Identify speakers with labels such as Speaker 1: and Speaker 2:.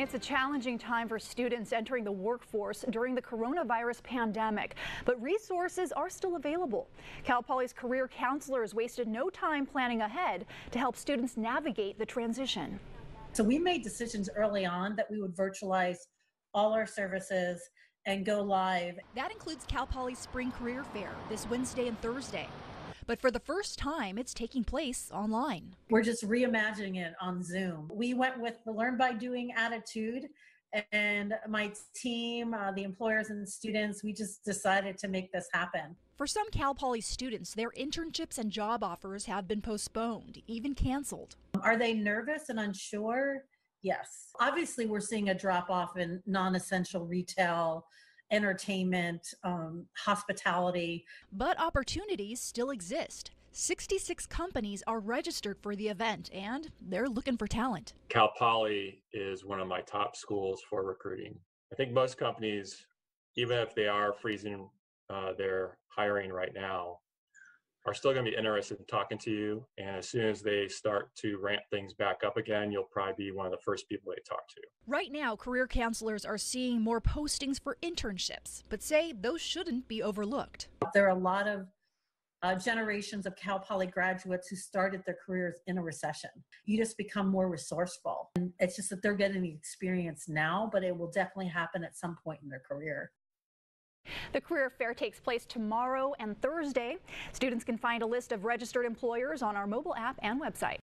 Speaker 1: It's a challenging time for students entering the workforce during the coronavirus pandemic, but resources are still available. Cal Poly's career counselors wasted no time planning ahead to help students navigate the transition.
Speaker 2: So we made decisions early on that we would virtualize all our services and go live.
Speaker 1: That includes Cal Poly's Spring Career Fair this Wednesday and Thursday. But for the first time, it's taking place online.
Speaker 2: We're just reimagining it on Zoom. We went with the learn by doing attitude, and my team, uh, the employers and students, we just decided to make this happen.
Speaker 1: For some Cal Poly students, their internships and job offers have been postponed, even canceled.
Speaker 2: Are they nervous and unsure? Yes. Obviously, we're seeing a drop off in non essential retail entertainment, um, hospitality.
Speaker 1: But opportunities still exist. 66 companies are registered for the event and they're looking for talent.
Speaker 3: Cal Poly is one of my top schools for recruiting. I think most companies, even if they are freezing uh, their hiring right now, are still going to be interested in talking to you. And as soon as they start to ramp things back up again, you'll probably be one of the first people they talk to.
Speaker 1: Right now, career counselors are seeing more postings for internships, but say those shouldn't be overlooked.
Speaker 2: There are a lot of uh, generations of Cal Poly graduates who started their careers in a recession. You just become more resourceful. And it's just that they're getting the experience now, but it will definitely happen at some point in their career.
Speaker 1: The career fair takes place tomorrow and Thursday. Students can find a list of registered employers on our mobile app and website.